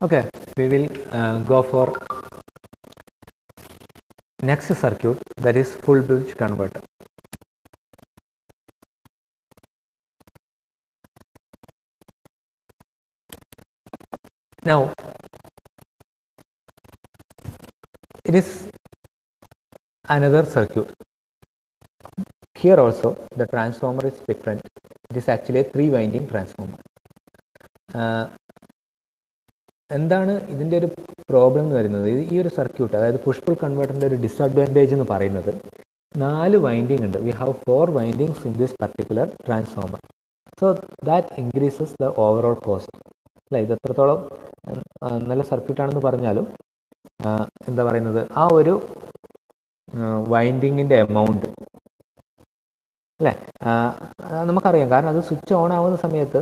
Okay, we will uh, go for next circuit that is full bridge converter. Now, it is another circuit. Here also the transformer is different. It is actually a three winding transformer. Uh, എന്താണ് ഇതിന്റെ ഒരു problem എന്ന് വരുന്നത് ഈ ഒരു circuit അതായത് push pull കൺവേർട്ടറിന്റെ ഒരു disadvantage എന്ന് പറയുന്നത് നാല് വൈൻഡിങ് ഉണ്ട്. We have four windings in this particular transformer so that increases the overall cost അല്ല? ഇത് എത്രത്തോളം നല്ല സർക്യൂട്ടാണെന്ന് പറഞ്ഞാലും എന്താ പറയുന്നത്? ആ ഒരു വൈൻഡിങ്ങിന്റെ എമൗണ്ട് അല്ലേ? നമുക്കറിയാം. കാരണം അത് സ്വിച്ച് ഓൺ ആവുന്ന സമയത്ത്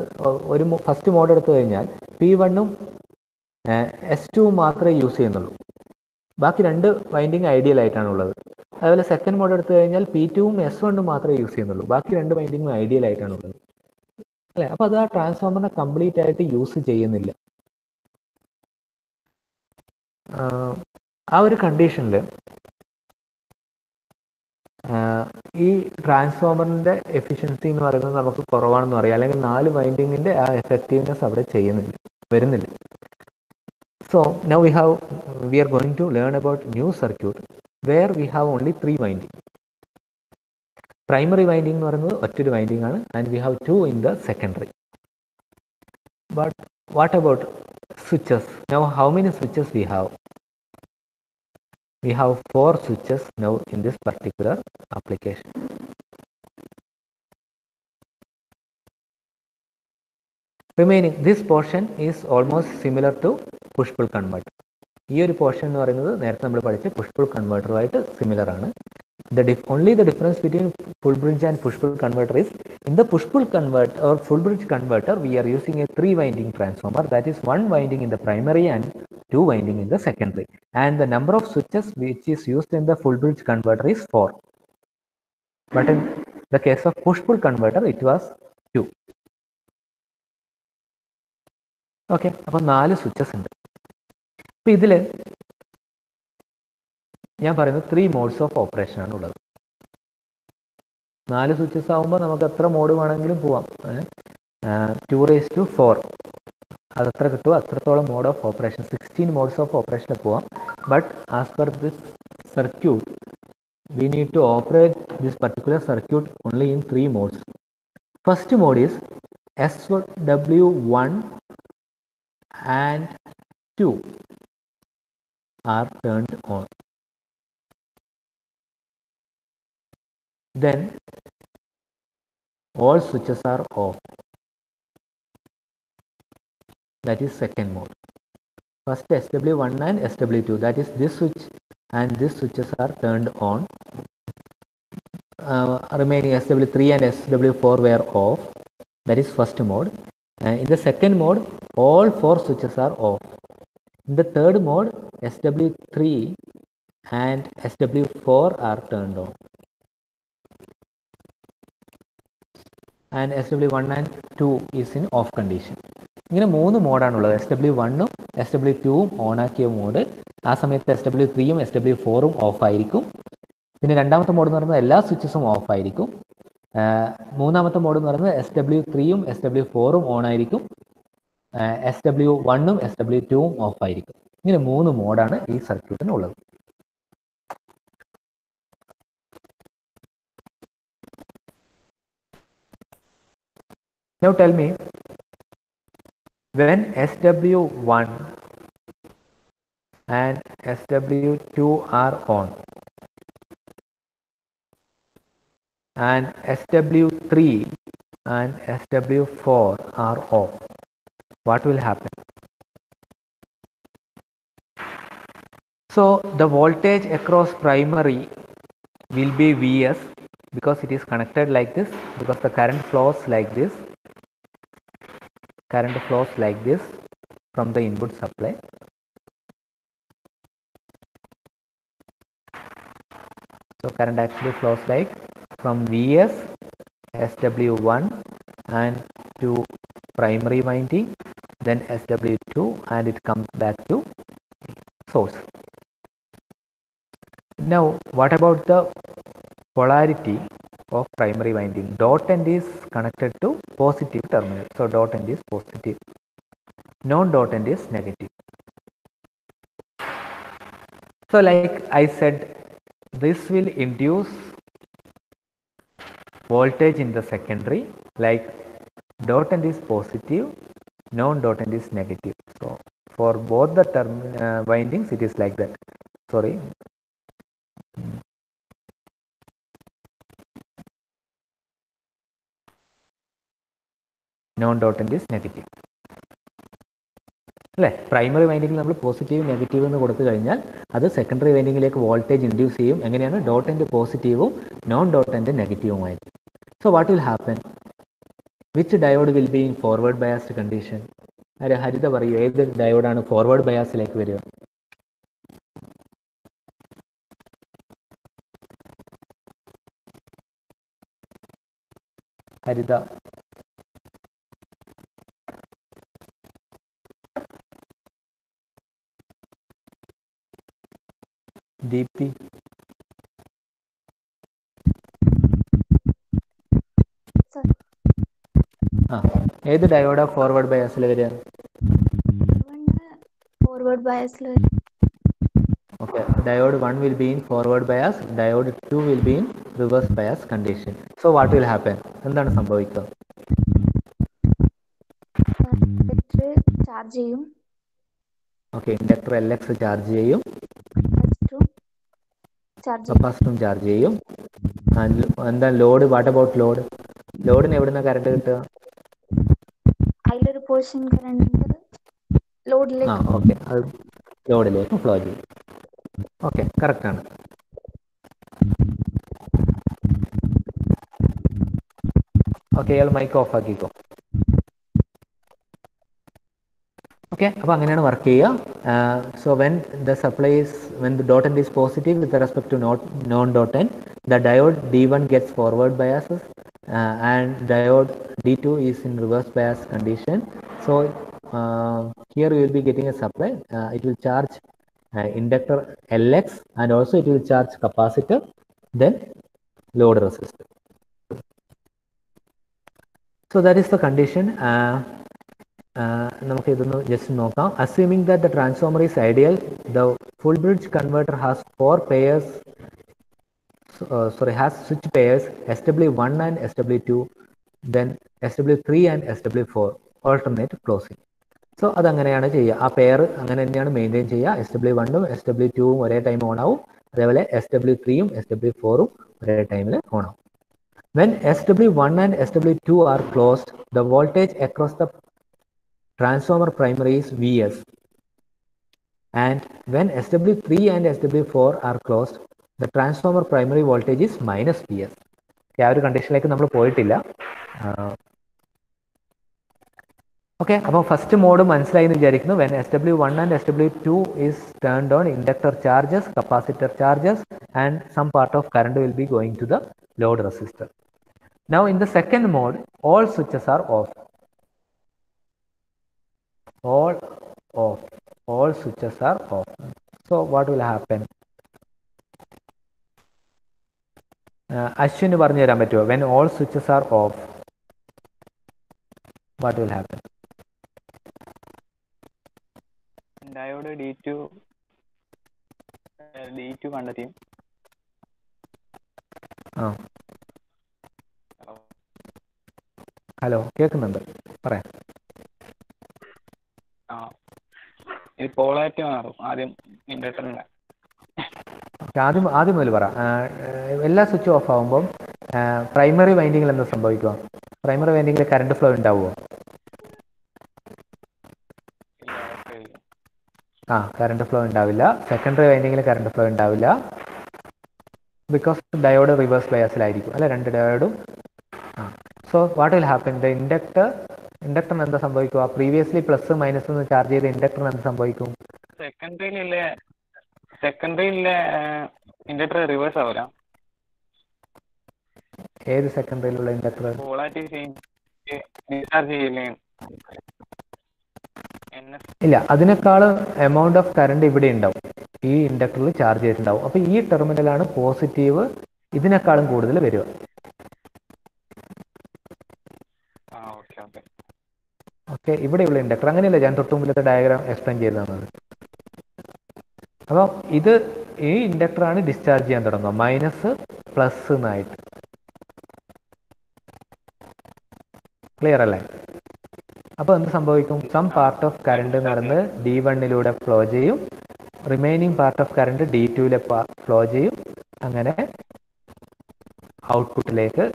ഒരു ഫസ്റ്റ് മോഡ് എടുത്തു കഴിഞ്ഞാൽ പി വണ്ണും എസ് ടു മാത്രമേ യൂസ് ചെയ്യുന്നുള്ളൂ. ബാക്കി രണ്ട് വൈൻഡിങ് ഐഡിയൽ ആയിട്ടാണ് ഉള്ളത് അതുപോലെ സെക്കൻഡ് മോഡ് എടുത്തു കഴിഞ്ഞാൽ പി ടുവും എസ് വണ്ണും മാത്രമേ യൂസ് ചെയ്യുന്നുള്ളൂ. ബാക്കി രണ്ട് വൈൻഡിങ്ങും ഐഡിയൽ ആയിട്ടാണ് ഉള്ളത് അല്ലേ? അപ്പോൾ അത് ആ ട്രാൻസ്ഫോമറിനെ കംപ്ലീറ്റ് ആയിട്ട് യൂസ് ചെയ്യുന്നില്ല. ആ, ഒരു കണ്ടീഷനിൽ ഈ ട്രാൻസ്ഫോമറിന്റെ എഫിഷ്യൻസി എന്ന് പറയുന്നത് നമുക്ക് കുറവാണെന്ന് പറയാം. അല്ലെങ്കിൽ നാല് വൈൻഡിങ്ങിന്റെ ആ എഫക്റ്റീവ്നെസ് അവിടെ ചെയ്യുന്നില്ല വരുന്നില്ല. So now we have we are going to learn about new circuit where we have only three winding primary winding എന്ന് പറയുന്നത് ഒറ്റൊരു വൈൻഡിങ് ആണ് and we have two in the secondary but what about switches now how many switches we have we have four switches now in this particular application. Remaining, this portion is almost similar to push pull converter. ഈ ഒരു portion എന്ന് പറയുന്നത് നേരത്തെ നമ്മൾ പഠിച്ച push pull കൺവേർട്ടറുമായിട്ട് similar ആണ് the only the difference between full bridge and push pull converter is in the push pull convert or full bridge converter we are using a three winding transformer that is one winding in the primary and two winding in the secondary and the number of switches which is used in the full bridge converter is 4 but in the case of push pull converter it was okay അപ്പം നാല് switches ഉണ്ട്. അപ്പം ഇതിൽ ഞാൻ പറയുന്നത് three modes of operation ആണ് ഉള്ളത്. നാല് സ്വിച്ചസ് ആകുമ്പോൾ നമുക്ക് എത്ര മോഡ് വേണമെങ്കിലും പോവാം. ടു റേസ് ടു ഫോർ അത് എത്ര കിട്ടുമോ അത്രത്തോളം mode of operation sixteen modes of ഓപ്പറേഷനിൽ പോവാം. But as per this circuit we need to operate this particular circuit only in three modes first mode is S W one and two are turned on. Then all switches are off. That is second mode. First SW1 and SW2 that is this switch and this switches are turned on. Uh, remaining SW3 and SW4 were off. That is first mode. In the second mode all four switches are off. In the third mode sw3 and sw4 are turned on. And SW1 and 2 is in off condition. ഇങ്ങനെ മൂന്ന് മോഡാണുള്ളത്. S W വണ്ണും S W ടുവും ഓണാക്കിയ mode ആ സമയത്ത് S W ത്രീയും S W ഫോറും ഓഫ് ആയിരിക്കും. പിന്നെ രണ്ടാമത്തെ മോഡ് എന്ന് പറയുന്നത് എല്ലാ സ്വിച്ചസും ഓഫ് ആയിരിക്കും. മൂന്നാമത്തെ മോഡ് എന്ന് പറയുന്നത് എസ് ഡബ്ല്യു ത്രീയും എസ് ഡബ്ല്യു ഫോറും ഓൺ ആയിരിക്കും. എസ് ഡബ്ല്യു വണ്ണും എസ് ഡബ്ല്യു ടുവും ഓഫ് ആയിരിക്കും. ഇങ്ങനെ മൂന്ന് മോഡാണ് ഈ സർക്യൂട്ടിന് ഉള്ളത്. Now tell me, when SW1 and SW2 are on and SW3 and SW4 are off, what will happen? So the voltage across primary will be Vs because it is connected like this because the current flows like this current flows like this from the input supply so current actually flows like from vs sw1 and to primary winding then SW2 and it comes back to source. Now what about the polarity of primary winding? Dot end is connected to positive terminal. So dot end is positive. Non-dot end is negative. So like I said, this will induce voltage in the secondary like dot end is positive non-dot end is negative. So for both the term uh, windings it is like that. Sorry. Non-dot end is negative അല്ലേ? Primary വൈൻഡിങ്ങിൽ നമ്മൾ positive negative എന്ന് കൊടുത്തു കഴിഞ്ഞാൽ അത് secondary വൈൻഡിങ്ങിലേക്ക് voltage induce ചെയ്യും. എങ്ങനെയാണ്? Dot എന്റെ പോസിറ്റീവും non dot end നെഗറ്റീവുമായിട്ട് so what will happen which diode will be in forward biased condition അരെ ഹരിത പറയൂ. ഏത് ഡയോഡാണ് ഫോർവേഡ് ബയാസിലേക്ക് വരിക? ഹരിത. ദീപ്തി Sir, ആ ഏത് ഡയോഡാ ഫോർവേഡ് ബയാസിൽ വരിക forward bias lo Okay, diode 1 will be in forward bias, diode 2 will be in reverse bias condition. So what will happen? എന്താണ് സംഭവിക്കുക ചാർജ് ചെയ്യും okay inductor L X charge ചെയ്യും കപ്പാസിറ്ററും ചാർജ് കപ്പാസിറ്ററും ചാർജ് ചെയ്യും. എന്താ ലോഡ് വാട്ട് അബൌട്ട് ലോഡ് ലോഡിന് എവിടുന്ന കറണ്ട് കിട്ടുക? അതിലൊരു പോർഷൻ കറണ്ട് ആ ലോഡിലേക്ക് ഓക്കെ അത് ലോഡിലേക്ക് ഫ്ലോ ചെയ്യും. ഓക്കെ കറക്റ്റ് ആണ്. ഓക്കെ അയാൾ മൈക്ക് ഓഫ് ആക്കിക്കോ. ഓക്കെ അപ്പോൾ അങ്ങനെയാണ് വർക്ക് ചെയ്യുക so when the supplies when the dot end is positive with respect to not non dot end the diode D one gets forward biases and diode D two is in reverse bias condition so here you will be getting a supply uh, it will charge uh, inductor lx and also it will charge capacitor then load resistor so that is the condition uh, uh, നമുക്ക് ഇതൊന്ന് just നോക്കാം assuming that the transformer is ideal the full bridge converter has four pairs sorry has switch pairs SW1 and SW2 then SW3 and SW4 alternate closing so അതങ്ങനെയാണ് ചെയ്യുക ആ pair അങ്ങനെ തന്നെയാണ് maintain ചെയ്യുക S W വണ്ണും S W ടുവും ഒരേ time on ആവും അതേപോലെ എസ് ഡബ്ല്യു ത്രീയും എസ് ഡബ്ല്യു ഫോറും ഒരേ ടൈമിൽ ഓൺ ആവും when S W one and S W two are closed the voltage across the transformer primary is V S and when S W three and S W four are closed the transformer primary voltage is minus V S ആ ഒരു കണ്ടീഷനിലേക്ക് നമ്മൾ പോയിട്ടില്ല. Okay അപ്പോൾ first mode മനസ്സിലായി എന്ന് വിചാരിക്കുന്നു. When S W one and S W two is turned on inductor charges capacitor charges and some part of current will be going to the load resistor now in the second mode all switches are off all off. All switches are off. So what will happen? Uh, അശ്വിന് പറഞ്ഞു തരാൻ പറ്റുമോ? When all switches are off what will happen diode D two D two കണ്ടെത്തിയും ആ. Hello കേൾക്കുന്നുണ്ട്. പറയാം. ആ. മാറും ആദ്യം ആദ്യം ആദ്യം മുതൽ പറ. എല്ലാ സ്വിച്ച് ഓഫ് ആവുമ്പോൾ പ്രൈമറി വൈൻഡിങ്ങിൽ എന്താ സംഭവിക്കുക? പ്രൈമറി വൈൻഡിങ്ങിൽ കറണ്ട് ഫ്ലോ ഉണ്ടാവുമോ ആ കറണ്ട് ഫ്ലോ ഉണ്ടാവില്ല. സെക്കൻഡറി വൈൻഡിങ്ങിൽ കറണ്ട് ഫ്ലോ ഉണ്ടാവില്ല. ബിക്കോസ് ഡയോഡ് റിവേഴ്സ് ബയാസിലായിരിക്കും അല്ലെ? രണ്ട് ഡയോഡും ആ. So what will happen the inductor ഇൻഡക്ടറിന് എന്താ സംഭവിക്കുക? പ്രീവിയസ്ലി പ്ലസ് മൈനസ് എന്ന് ചാർജ് ചെയ്ത ഇൻഡക്ടറിന് എന്ത് സംഭവിക്കും? സെക്കൻഡറിയിലെ സെക്കൻഡറിയിലെ ഇൻഡക്ടർ റിവേഴ്സ് ആവില്ല ഏത് സെക്കൻഡറിയിലുള്ള ഇൻഡക്ടർ? ഇല്ല അതിനേക്കാളും എമൗണ്ട് ഓഫ് കറണ്ട് ഇവിടെ ഉണ്ടാവും. ഈ ഇൻഡക്ടറിൽ ചാർജ് ചെയ്തിട്ടുണ്ടാവും. അപ്പൊ ഈ ടെർമിനലാണ് പോസിറ്റീവ് ഇതിനേക്കാളും കൂടുതൽ വരിക ആ ഓക്കെ ഓക്കെ ഓക്കെ ഇവിടെയുള്ള ഇൻഡക്ടർ. അങ്ങനെയല്ല ഞാൻ തൊട്ട് മുമ്പിലത്തെ ഡയഗ്രാം എക്സ്പ്ലെയിൻ ചെയ്ത് തന്നത്? അപ്പം ഇത് ഈ ഇൻഡക്ടറാണ് ഡിസ്ചാർജ് ചെയ്യാൻ തുടങ്ങുക. Minus plus എന്നായിട്ട്. ക്ലിയർ അല്ലേ? അപ്പോൾ എന്ത് സംഭവിക്കും? സം പാർട്ട് ഓഫ് കറണ്ട് നടന്ന് ഡി വണ്ണിലൂടെ ഫ്ലോ ചെയ്യും. Remaining part of current D ടുവിലെ flow ചെയ്യും. അങ്ങനെ ഔട്ട്പുട്ടിലേക്ക്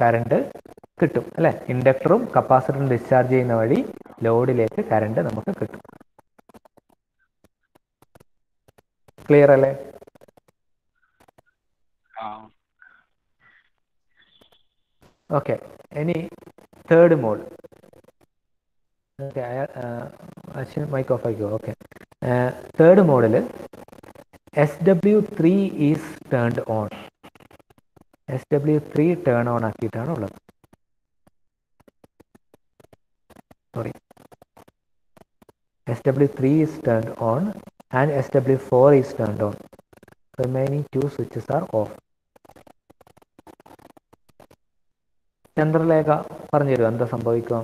കറണ്ട് കിട്ടും അല്ലെ? ഇൻഡക്ടറും കപ്പാസിറ്ററും ഡിസ്ചാർജ് ചെയ്യുന്ന വഴി ലോഡിലേക്ക് കറണ്ട് നമുക്ക് കിട്ടും. ക്ലിയർ അല്ലേ? ഓക്കെ ഇനി third mode okay Ashwin mic off ആയിക്കോ ഓക്കെ തേർഡ് മോഡിൽ S W three is turned on S W three turn on ആക്കിയിട്ടാണ് ഉള്ളത്. Sorry S W three is turn on and S W four is turn on remaining two switches are off Chandralekha പറഞ്ഞു തരുമോ എന്താ സംഭവിക്കുക?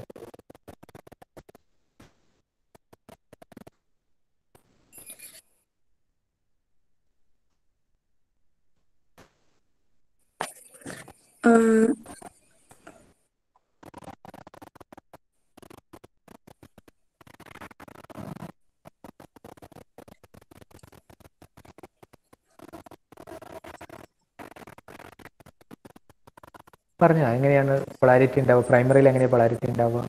പറഞ്ഞോ? എങ്ങനെയാണ് polarity ഉണ്ടാവുക? പ്രൈമറിയിൽ എങ്ങനെയാണ് പൊളാരിറ്റി ഉണ്ടാവുക?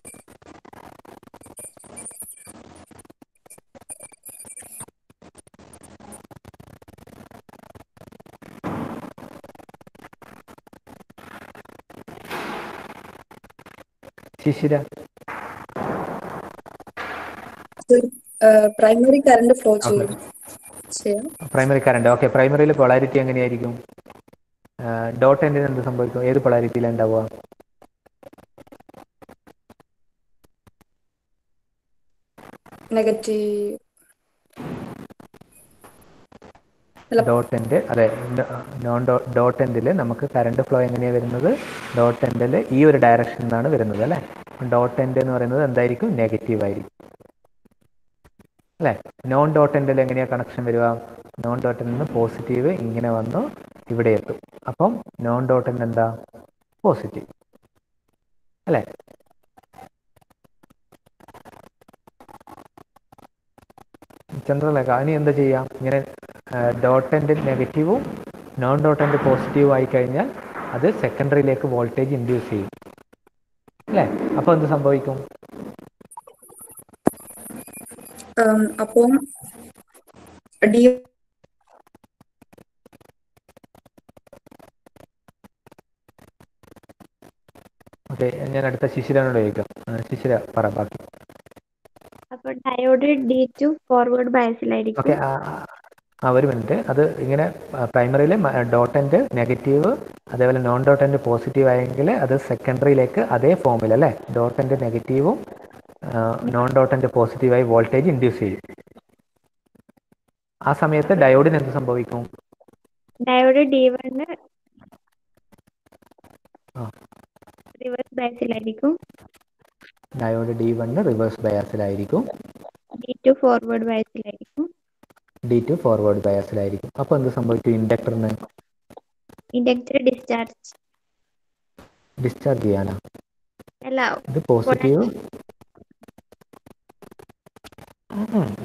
ശിശിര. പ്രൈമറി കറണ്ട് ഫ്ലോ ചെയ്യും ചെയ്യാം. Primary current. ഓക്കെ പ്രൈമറിയിൽ പൊളാരിറ്റി എങ്ങനെയായിരിക്കും? ഡോട്ട് എൻഡിന് എന്ത് സംഭവിക്കും? ഏത് പൊളാരിറ്റിയിലാണ് ഉണ്ടാവുക? ഡോട്ട് എൻഡ് അതെ നോൺ ഡോട്ട് എൻഡിൽ നമുക്ക് കറണ്ട് ഫ്ലോ എങ്ങനെയാണ് വരുന്നത്? ഡോട്ട് എൻഡിൽ ഈ ഒരു ഡയറക്ഷനിൽ നിന്നാണ് വരുന്നത് അല്ലേ? ഡോട്ട് എൻഡ് എന്ന് പറയുന്നത് എന്തായിരിക്കും? നെഗറ്റീവ് ആയിരിക്കും. അല്ലേ? നോൺ ഡോട്ട് എൻഡിൽ എങ്ങനെയാണ് കണക്ഷൻ വരിക? നോൺ ഡോട്ടിൽ നിന്ന് പോസിറ്റീവ് ഇങ്ങനെ വന്നു. ഇവിടെ എത്തും. അപ്പം നോൺ ഡോട്ട് എൻഡ് എന്താ? പോസിറ്റീവ് അല്ലേ? ചന്ദ്രലേഖ ഇനി എന്താ ചെയ്യാം? ഇങ്ങനെ ഡോട്ട് എൻഡ് നെഗറ്റീവും നോൺ ഡോട്ട് എൻഡ് പോസിറ്റീവും ആയി കഴിഞ്ഞാൽ അത് സെക്കൻഡറിയിലേക്ക് വോൾട്ടേജ് ഇൻഡ്യൂസ് ചെയ്യും. അല്ലേ? അപ്പോൾ എന്ത് സംഭവിക്കും? അപ്പം ഡി ഓക്കെ ഞാൻ അടുത്ത ശിശിരനോട് ചോദിക്കാം. ശിശിര പറ ബാക്കി. അപ്പൊ ഡയോഡ് ഡി ടു ഫോർവേഡ് ബയസിലായിരിക്കും. ഓക്കെ ആ ഒരു മിനിറ്റ്. അത് ഇങ്ങനെ പ്രൈമറിയിൽ ഡോട്ട് എൻഡ് നെഗറ്റീവ് അതേപോലെ നോൺ ഡോട്ട് എൻഡ് പോസിറ്റീവ് ആയെങ്കിൽ അത് സെക്കൻഡറിയിലേക്ക് അതേ ഫോമിൽ അല്ലേ? ഡോട്ട് എൻഡ് നെഗറ്റീവും നോൺ ഡോട്ട് എൻഡ് പോസിറ്റീവായി വോൾട്ടേജ് ഇൻഡ്യൂസ് ചെയ്യും. ആ സമയത്ത് ഡയോഡിന് എന്ത് സംഭവിക്കും? Diode D one. റിവേഴ്സ് ബയസിലായിരിക്കും ഡയോഡ് ഡി വണ്ണ് റിവേഴ്സ് ബയാസിലായിരിക്കും ഡി ടു ഫോർവേഡ് ബയസിലായിരിക്കും ഡി ടു ഫോർവേഡ് ബയാസിലായിരിക്കും അപ്പോൾ എന്ത് സംഭവിക്കും? ഇൻഡക്ടറിന് ഇൻഡക്ടർ ഡിസ്ചാർജ് ഡിസ്ചാർജ് ചെയ്യാനാ? അല്ല ഇത് പോസിറ്റീവ്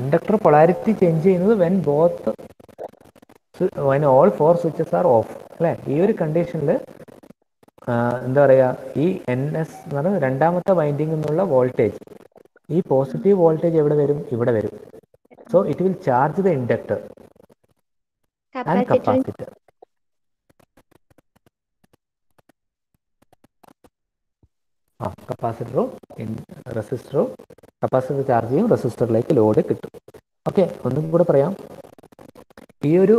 ഇൻഡക്ടർ പൊളാരിറ്റി ചേഞ്ച് ചെയ്യുന്നത് when both when all four switches are off അല്ലേ? ഈ ഒരു കണ്ടീഷനിൽ എന്താ പറയുക ഈ എൻ എസ് എന്ന് പറയുന്നത് രണ്ടാമത്തെ വൈൻഡിംഗ് എന്നുള്ള വോൾട്ടേജ് ഈ പോസിറ്റീവ് വോൾട്ടേജ് എവിടെ വരും? ഇവിടെ വരും. So it will charge the inductor and capacitor capacitor ആ കപ്പാസിറ്ററും റെസിസ്റ്ററും കപ്പാസിറ്റർ ചാർജ് ചെയ്യും. റെസിസ്റ്ററിലേക്ക് ലോഡ് കിട്ടും. ഓക്കെ ഒന്നും കൂടെ പറയാം. ഈ ഒരു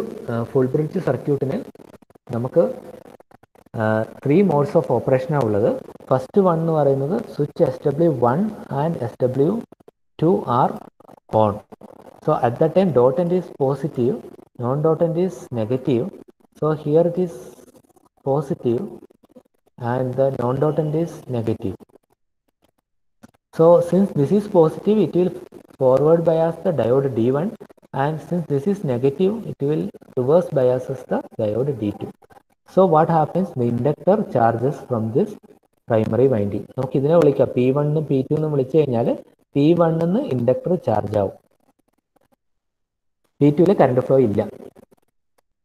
ഫുൾ ബ്രിഡ്ജ് സർക്യൂട്ടിന് നമുക്ക് ത്രീ മോഡ്സ് ഓഫ് ഓപ്പറേഷനാണ് ഉള്ളത് ഫസ്റ്റ് വൺ എന്ന് പറയുന്നത് switch S W one and S W two are on. So at that time dot end is positive, non-dot end is negative. So here it is positive and the non-dot end is negative. So since this is positive, it will forward bias the diode D1 and since this is negative, it will reverse biases the diode D2. So what happens? The inductor charges from this primary winding. നമുക്ക് ഇതിനെ വിളിക്കാം. P one P two എന്ന് വിളിച്ചു കഴിഞ്ഞാൽ P വണ്ണിന്ന് inductor charge ആവും. P ടുവിൽ current flow ഇല്ല.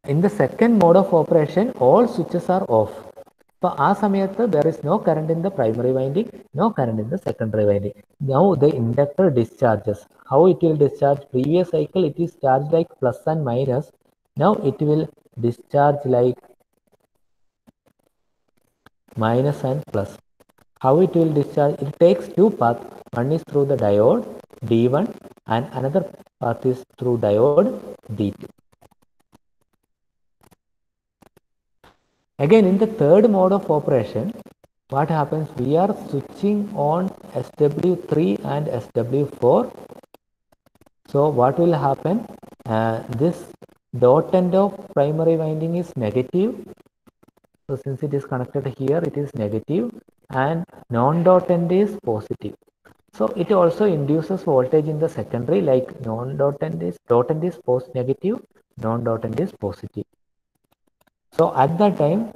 In the second mode of operation all switches are off അപ്പോൾ ആ സമയത്ത് there is no current in the primary winding no current in the secondary winding now the inductor discharges how it will discharge previous cycle it is charge like plus and minus now it will discharge like minus and plus. How it will discharge? It takes two paths. One is through the diode D1 and another path is through diode D2. Again, in the third mode of operation, what happens? We are switching on SW3 and SW4. So, what will happen? Uh, this dot end of primary winding is negative so since it is connected here, it is negative and non-dot end is positive. So it also induces voltage in the secondary like non-dot end is dot end is post negative, non-dot end is positive. So at that time,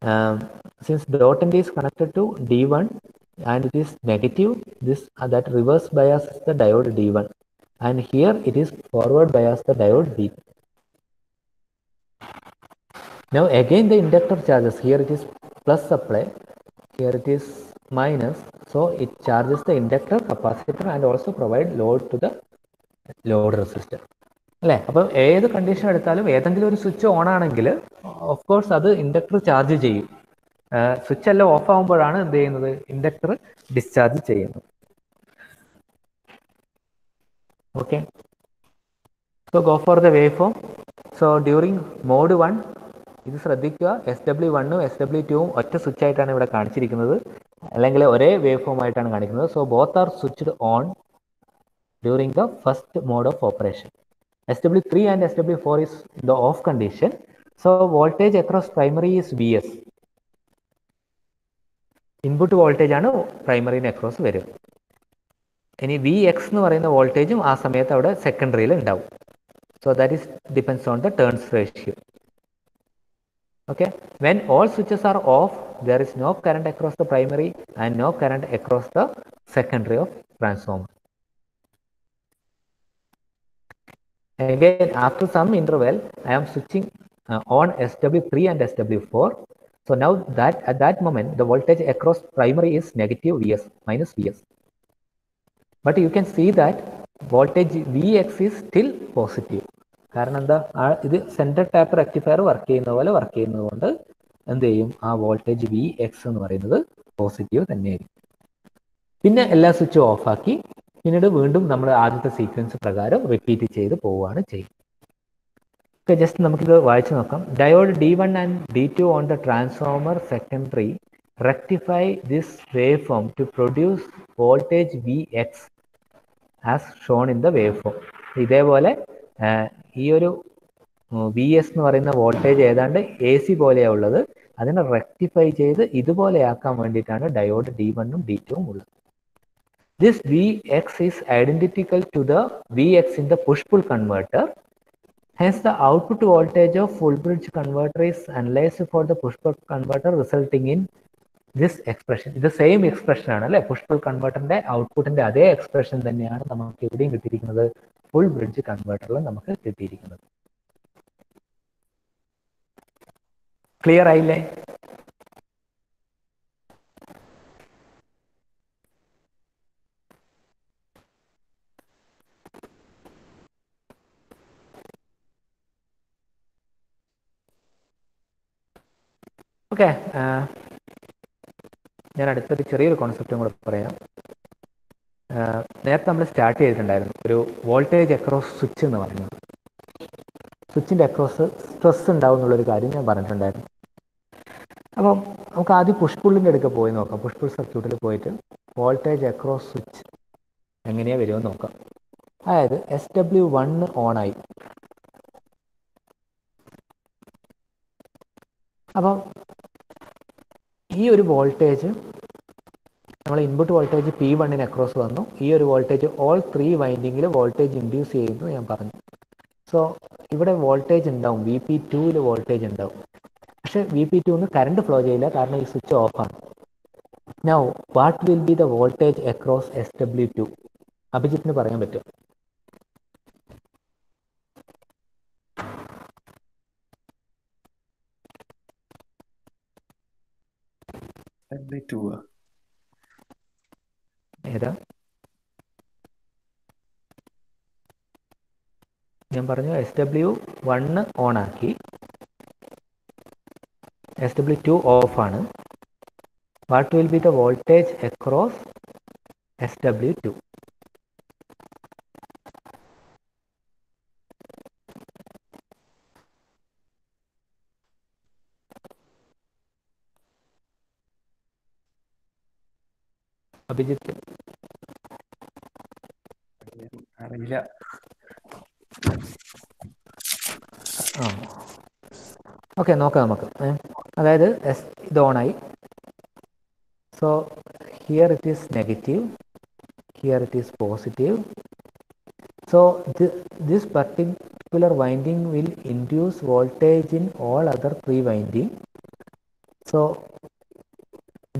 um, since dot end is connected to D1 and it is negative, this uh, that reverse bias is the diode D1 and here it is forward bias the diode D2. Now again the inductor charges, here it is plus supply, here it is minus, so it charges the inductor, capacitor and also provide load to the load resistor. അല്ലേ അപ്പം ഏത് condition എടുത്താലും ഏതെങ്കിലും ഒരു switch on ആണെങ്കിൽ of course അത് inductor charge ചെയ്യും switch എല്ലാം ഓഫ് ആകുമ്പോഴാണ് എന്ത് ചെയ്യുന്നത് ഇൻഡക്ടർ ഡിസ്ചാർജ് ചെയ്യുന്നത് okay so go for the waveform so during mode one ഇത് ശ്രദ്ധിക്കുക. എസ് ഡബ്ല്യു വണ്ണും എസ് ഡബ്ല്യു ടുവും ഒറ്റ സ്വിച്ച് ആയിട്ടാണ് ഇവിടെ കാണിച്ചിരിക്കുന്നത്. അല്ലെങ്കിൽ ഒരേ വേവ് ഫോം ആയിട്ടാണ് കാണിക്കുന്നത്. So both are switched on during the first mode of operation S W three and S W four is the off condition so voltage across primary is V S input voltage ആണ് പ്രൈമറിന് across വരും ഇനി V X എന്ന് പറയുന്ന വോൾട്ടേജും ആ സമയത്ത് അവിടെ സെക്കൻഡറിയിൽ ഉണ്ടാവും. So that is depends on the turns ratio okay? When all switches are off there is no current across the primary and no current across the secondary of transformer. Again after some interval i am switching uh, on sw3 and sw4 so now that at that moment the voltage across primary is negative vs minus vs. But you can see that voltage vx is still positive കാരണം എന്താ? ആ ഇത് central tap rectifier work ചെയ്യുന്ന പോലെ work ചെയ്യുന്നത് കൊണ്ട് എന്ത് ചെയ്യും? ആ വോൾട്ടേജ് വി എക്സ് എന്ന് പറയുന്നത് പോസിറ്റീവ് തന്നെയായിരിക്കും. പിന്നെ എല്ലാ സ്വിച്ചും ഓഫാക്കി പിന്നീട് വീണ്ടും നമ്മൾ ആദ്യത്തെ സീക്വൻസ് പ്രകാരം റിപ്പീറ്റ് ചെയ്ത് പോവുകയാണ് ചെയ്യുന്നത്. ഓക്കെ ജസ്റ്റ് നമുക്കിത് വായിച്ചു നോക്കാം. Diode D one and D two on the transformer secondary rectify this waveform to produce voltage V X as shown in the waveform ഇതേപോലെ ഈ ഒരു വി എസ് എന്ന് പറയുന്ന വോൾട്ടേജ് ഏതാണ്ട് എ സി പോലെയാണ് ഉള്ളത്. അതിനെ റെക്ടിഫൈ ചെയ്ത് ഇതുപോലെയാക്കാൻ വേണ്ടിയിട്ടാണ് ഡയോഡ് ഡി വണ്ണും ഡി ടുവും ഉള്ളത്. This V X is identical to the V X in the push pull converter Hence, the output voltage of full bridge converter is analyzed for the push pull converter, resulting in this expression ഇത് same expression ആണ് അല്ലെ? Push pull കൺവേർട്ടറിന്റെ ഔട്ട്പുട്ടിന്റെ അതേ expression തന്നെയാണ് നമുക്ക് ഇവിടെയും കിട്ടിയിരിക്കുന്നത്. Full bridge കൺവേർട്ടറിൽ നമുക്ക് കിട്ടിയിരിക്കുന്നത്. ക്ലിയർ ആയില്ലേ? ഓക്കെ ഞാൻ അടുത്തൊരു ചെറിയൊരു കോൺസെപ്റ്റും കൂടെ പറയാം. നേരത്തെ നമ്മൾ സ്റ്റാർട്ട് ചെയ്തിട്ടുണ്ടായിരുന്നു. ഒരു വോൾട്ടേജ് അക്രോസ് സ്വിച്ച് എന്ന് പറഞ്ഞു സ്വിച്ചിന്റെ അക്രോസ് സ്ട്രെസ് ഉണ്ടാവും എന്നുള്ളൊരു കാര്യം ഞാൻ പറഞ്ഞിട്ടുണ്ടായിരുന്നു. അപ്പം നമുക്ക് ആദ്യം പുഷ്പുള്ളിന്റെ അടുക്ക പോയി നോക്കാം. പുഷ് പുൾ സർക്യൂട്ടിൽ പോയിട്ട് വോൾട്ടേജ് അക്രോസ് സ്വിച്ച് എങ്ങനെയാണ് വരുമെന്ന് നോക്കാം. അതായത് എസ് ഡബ്ല്യു വണ്ണ് ഓണായി അപ്പം ഈ ഒരു വോൾട്ടേജ് നമ്മൾ ഇൻപുട്ട് വോൾട്ടേജ് പി വണ്ണിന് അക്രോസ് വന്നു. ഈ ഒരു വോൾട്ടേജ് ഓൾ ത്രീ വൈൻഡിങ്ങിൽ വോൾട്ടേജ് ഇൻഡ്യൂസ് ചെയ്യുന്നു ഞാൻ പറഞ്ഞു. സോ ഇവിടെ വോൾട്ടേജ് ഉണ്ടാവും. വി പി ടുവിൽ വോൾട്ടേജ് ഉണ്ടാവും. പക്ഷെ വി പി ടുന്ന് കറണ്ട് ഫ്ലോ ചെയ്യില്ല. കാരണം ഈ സ്വിച്ച് ഓഫാണ് now what will be the voltage across S W two അഭിജിത്തിന് പറയാൻ പറ്റും ടു ഏതാ? ഞാൻ പറഞ്ഞു എസ് ഡബ്ല്യു വണ്ണ് ഓൺ ആക്കി. എസ് ഡബ്ല്യു ടു ഓഫ് ആണ്. What will be the voltage across S W two Abhijith. അറിയില്ല. ആ. ഓക്കെ നോക്കാം നമുക്ക്. ഏ. അതായത് എസ് ഇത് ഓണായി so here it is negative here it is positive so this particular winding will induce voltage in all other three winding so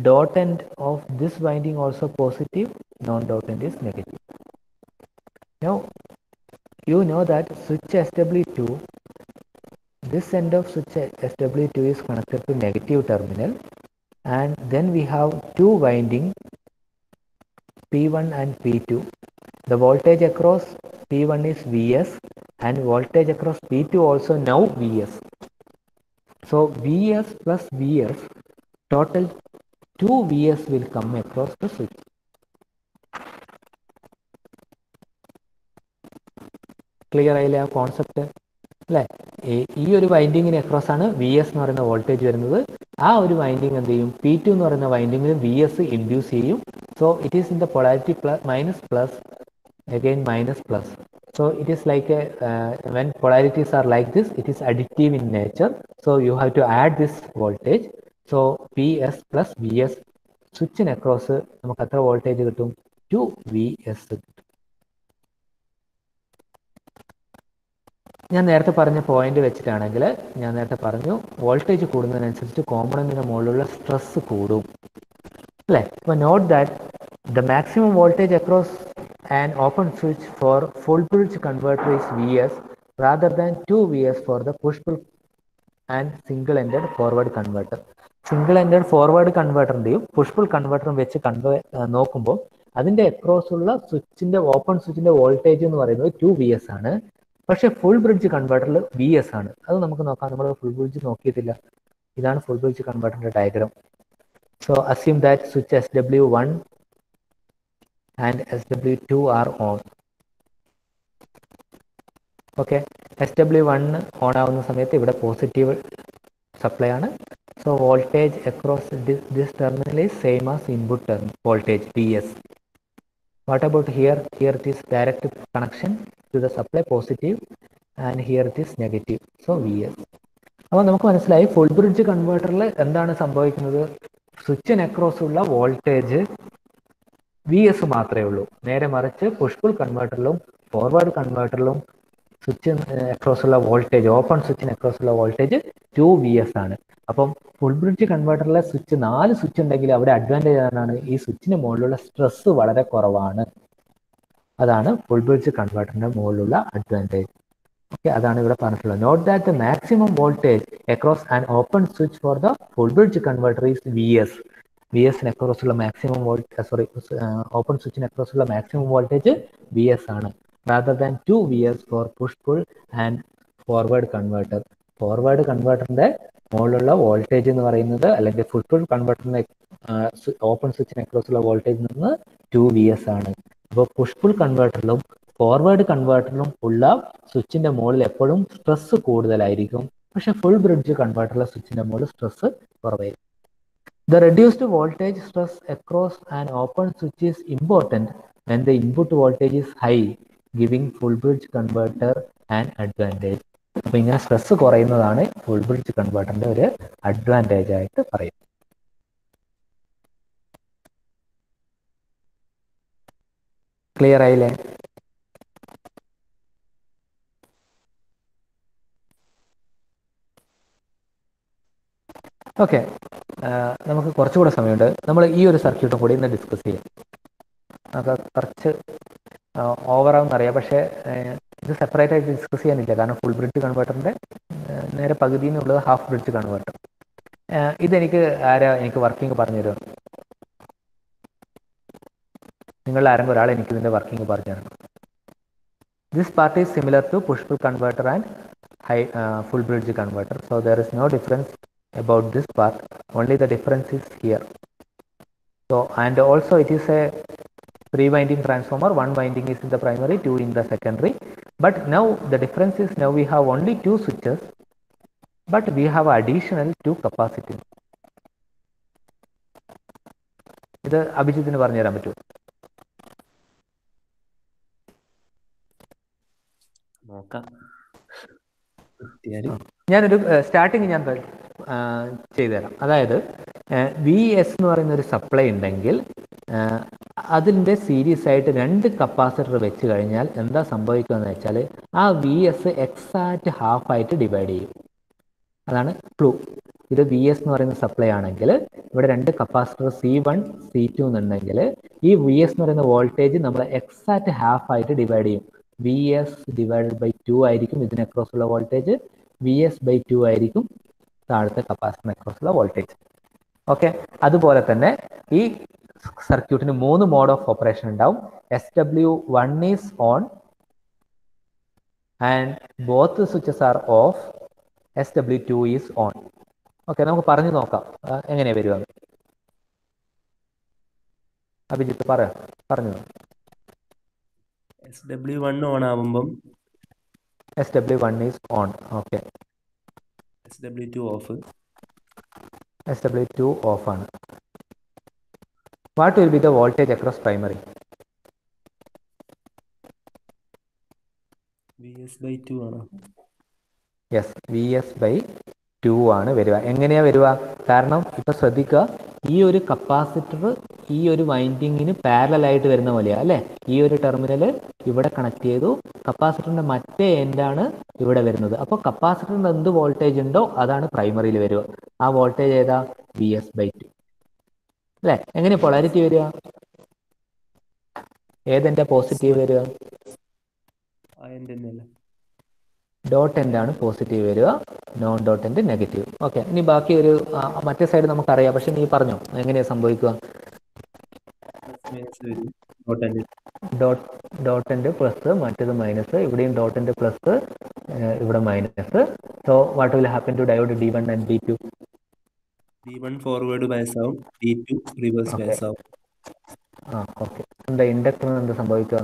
dot end of this winding also positive non-dot end is negative. Now you know that switch SW2 this end of switch SW2 is connected to negative terminal and then we have two winding P1 and P2 the voltage across P1 is Vs and voltage across P2 also now Vs. So Vs plus Vs total 2 Vs will come across the switch. Clear ആയില്ലേ ആ concept അല്ലേ? ഈ- ഒരു വൈൻഡിങ്ങിന് across ആണ് V S എന്ന് പറയുന്ന voltage വരുന്നത്. ആ ഒരു വൈൻഡിങ് എന്ത് ചെയ്യും? പി ടു എന്ന് പറയുന്ന വൈൻഡിങ്ങിന് വി എസ് ഇൻഡ്യൂസ് ചെയ്യും. So it is in the polarity plus minus plus again minus plus. So it is like when polarities are like this it is addictive in nature so you have to add this add this P so ps plus vs സ്വിച്ചിന് across നമുക്ക് എത്ര voltage കിട്ടും? To V S ഞാൻ നേരത്തെ പറഞ്ഞ point വെച്ചിട്ടാണെങ്കിൽ ഞാൻ നേരത്തെ പറഞ്ഞു വോൾട്ടേജ് കൂടുന്നതിനനുസരിച്ച് കോമ്പണന്റിന് മുകളിലുള്ള സ്ട്രെസ് കൂടും. അല്ലേ? അപ്പോൾ note that the maximum voltage across and open switch for full bridge converter is V S rather than two V S for the push and single ended forward converter single ended forward കൺവേർട്ടറിന്റെയും push pull കൺവേർട്ടറും വെച്ച് കൺവേ നോക്കുമ്പോൾ അതിന്റെ across ഉള്ള സ്വിച്ചിന്റെ open സ്വിച്ചിന്റെ voltage എന്ന് പറയുന്നത് to V S ആണ്. പക്ഷെ ഫുൾ ബ്രിഡ്ജ് കൺവേർട്ടറിൽ വി എസ് ആണ്. അത് നമുക്ക് നോക്കാം. നമ്മൾ ഫുൾ ബ്രിഡ്ജ് നോക്കിയിട്ടില്ല. ഇതാണ് full bridge കൺവേർട്ടറിന്റെ diagram So assume that switch SW1 and SW2 are on. Okay S W one on ആവുന്ന സമയത്ത് ഇവിടെ പോസിറ്റീവ് സപ്ലൈ ആണ്. Voltage across this terminal is same as input terminal voltage P S what about here here it is direct connection to the supply positive and here it is negative so V S അപ്പോൾ നമുക്ക് മനസ്സിലായി full bridge കൺവേർട്ടറിൽ എന്താണ് സംഭവിക്കുന്നത്? സ്വിച്ചിന് across ഉള്ള voltage V S മാത്രമേ ഉള്ളൂ. നേരെ മറിച്ച് പുഷ് പുൾ കൺവേർട്ടറിലും ഫോർവേഡ് കൺവേർട്ടറിലും സ്വിച്ച് അക്രോസ് ഉള്ള വോൾട്ടേജ് ഓപ്പൺ സ്വിച്ചിന് അക്രോസ് ഉള്ള വോൾട്ടേജ് ടു വി എസ് ആണ്. അപ്പം ഫുൾ ബ്രിഡ്ജ് കൺവേർട്ടറിലെ സ്വിച്ച് നാല് സ്വിച്ച് ഉണ്ടെങ്കിൽ അവിടെ അഡ്വാന്റേജ് ആണ് ഈ സ്വിച്ചിന് മുകളിലുള്ള സ്ട്രെസ് വളരെ കുറവാണ്. അതാണ് ഫുൾ ബ്രിഡ്ജ് കൺവേർട്ടറിന്റെ മുകളിലുള്ള അഡ്വാന്റേജ് ഓക്കെ അതാണ് ഇവിടെ പറഞ്ഞിട്ടുള്ളത്. Note that the maximum voltage across and open switch for the full bridge converter is V S V എസിന് അക്രോസ് ഉള്ള മാക്സിമം വോൾട്ടേജ് സോറി ഓപ്പൺ സ്വിച്ചിന് അക്രോസ് ഉള്ള മാക്സിമം വോൾട്ടേജ് വി എസ് ആണ്. Than two V S for push pull and forward converter forward കൺവേർട്ടറിന്റെ മുകളിലുള്ള voltage എന്ന് പറയുന്നത് അല്ലെങ്കിൽ full pull കൺവേർട്ടറിന്റെ ഓപ്പൺ സ്വിച്ചിന് അക്രോസ് ഉള്ള വോൾട്ടേജ് നിന്ന് ടു വി എസ് ആണ്. അപ്പോൾ പുഷ് പുൾ കൺവേർട്ടറിലും ഫോർവേഡ് കൺവേർട്ടറിലും ഉള്ള സ്വിച്ചിന്റെ മുകളിൽ എപ്പോഴും സ്ട്രെസ് കൂടുതലായിരിക്കും. പക്ഷെ ഫുൾ ബ്രിഡ്ജ് കൺവേർട്ടറിലെ സ്വിച്ചിന്റെ മുകളിൽ സ്ട്രെസ് കുറവായിരിക്കും. The reduced voltage stress across and open switch is important when the input voltage is high. Giving full bridge converter and advantage അപ്പോൾ ഇങ്ങനെ സ്ട്രെസ് കുറയുന്നതാണ് ഫുൾ ബ്രിഡ്ജ് കൺവേർട്ടറിന്റെ ഒരു അഡ്വാന്റേജ് ആയിട്ട് പറയും ക്ലിയർ ആയില്ലേ? ഓക്കെ നമുക്ക് കുറച്ചുകൂടെ സമയമുണ്ട്. നമ്മൾ ഈ ഒരു സർക്യൂട്ടും കൂടി ഇന്ന് ഡിസ്കസ് ചെയ്യാം. നമുക്ക് കുറച്ച് ഓവറാവും അറിയാം. പക്ഷേ ഇത് സെപ്പറേറ്റ് ആയിട്ട് ഡിസ്കസ് ചെയ്യാനില്ല. കാരണം ഫുൾ ബ്രിഡ്ജ് കൺവേർട്ടറിന്റെ നേരെ പകുതി എന്നുള്ളത് ഹാഫ് ബ്രിഡ്ജ് കൺവേർട്ടർ ഇതെനിക്ക് ആരാ എനിക്ക് വർക്കിംഗ് പറഞ്ഞു തരുമോ നിങ്ങൾ ആരെങ്കിലും ഒരാൾ എനിക്ക് ഇതിന്റെ വർക്കിംഗ് പറഞ്ഞു തരണം this part is similar to push pull converter and high full bridge converter so there is no difference about this part. Only the difference is here. So and also it is a three winding transformer one winding is in the primary two in the secondary but now the difference is now we have only two switches but we have additional two capacitors ഇത് അഭിജിത്തിന് പറഞ്ഞു തരാൻ പറ്റുമോ നോക്കാം ഞാനൊരു starting ഞാൻ ചെയ്തുതരാം. അതായത് V S എന്ന് പറയുന്ന ഒരു സപ്ലൈ ഉണ്ടെങ്കിൽ അതിന്റെ സീരീസ് ആയിട്ട് രണ്ട് കപ്പാസിറ്റർ വെച്ച് കഴിഞ്ഞാൽ എന്താ സംഭവിക്കുക എന്ന് വെച്ചാൽ ആ വി എസ് എക്സാക്റ്റ് ഹാഫ് ആയിട്ട് ഡിവൈഡ് ചെയ്യും. അതാണ് ട്രൂ ഇത് വി എസ് എന്ന് പറയുന്ന സപ്ലൈ ആണെങ്കിൽ ഇവിടെ രണ്ട് capacitor C one C two എന്നുണ്ടെങ്കിൽ ഈ വി എസ് എന്ന് പറയുന്ന വോൾട്ടേജ് നമ്മൾ എക്സാക്റ്റ് ഹാഫ് ആയിട്ട് ഡിവൈഡ് ചെയ്യും. V S divide by two ആയിരിക്കും ഇതിന് ക്രോസ് ഉള്ള voltage V S by two ആയിരിക്കും താഴത്തെ കപ്പാസിറ്ററിന് അക്രോസുള്ള വോൾട്ടേജ്. ഓക്കെ? അതുപോലെ തന്നെ ഈ സർക്യൂട്ടിന് മൂന്ന് മോഡ് ഓഫ് ഓപ്പറേഷൻ ഉണ്ടാവും. S W one is on and both switches are off S W two is on okay നമുക്ക് പറഞ്ഞു നോക്കാം. എങ്ങനെയാ വരിക അഭിജിത്ത് പറ പറഞ്ഞു. എസ് ഡബ്ല്യു വൺ ഓൺ ആവുമ്പം S W one is on okay. S W two off S W two off ആണ്. What will be the voltage across primary V S by two ആണോ. Yes V S by two ആണ് വരിക. എങ്ങനെയാ വരിക? കാരണം ഇപ്പൊ ശ്രദ്ധിക്കുക ഈ ഒരു കപ്പാസിറ്റർ ഈ ഒരു വൈൻഡിങ്ങിന് പാരലായിട്ട് വരുന്ന പോലെയാ അല്ലെ? ഈ ഒരു ടെർമിനൽ ഇവിടെ കണക്ട് ചെയ്തു കപ്പാസിറ്ററിന്റെ മറ്റേ എൻഡാണ് ഇവിടെ വരുന്നത്. അപ്പോൾ കപ്പാസിറ്ററിന് എന്ത് വോൾട്ടേജ് ഉണ്ടോ അതാണ് പ്രൈമറിയിൽ വരിക. ആ വോൾട്ടേജ് ഏതാ? വി എസ് ബൈ ടു അല്ലെ? എങ്ങനെ പൊളാരിറ്റി വരിക? ഏതെന്റെ പോസിറ്റീവ് വരിക? ഡോട്ട് ആണ് പോസിറ്റീവ് വരിക. Non dot end negative okay ഇനി ബാക്കി ഒരു മറ്റേ സൈഡ് നമുക്കറിയാം. പക്ഷെ നീ പറഞ്ഞോ എങ്ങനെയാ സംഭവിക്കുക? ഡോട്ട് എന്റെ ഡോട്ട് ഡോട്ട് എൻഡ് പ്ലസ് മറ്റേത് മൈനസ് ഇവിടെയും ഡോട്ട് എൻഡ് പ്ലസ് ഇവിടെ minus so what will happen to diode D one and D two D one forward bias ആവും ഡി ടു റിവേഴ്സ് ബയസ് ആവും. ആ ഓക്കെ എന്താ ഇൻഡക്ടറിന് എന്താ സംഭവിക്കുക?